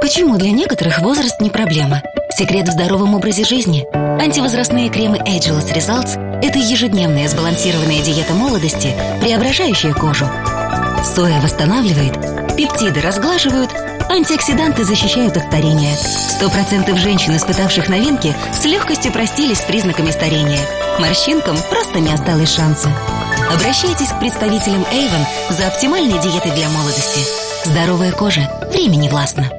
Почему для некоторых возраст не проблема? Секрет в здоровом образе жизни. Антивозрастные кремы Ageless Results – это ежедневная сбалансированная диета молодости, преображающая кожу. Соя восстанавливает, пептиды разглаживают, антиоксиданты защищают от старения. Сто процентов женщин, испытавших новинки, с легкостью простились с признаками старения. Морщинкам просто не осталось шанса. Обращайтесь к представителям Avon за оптимальной диетой для молодости. Здоровая кожа времени властна.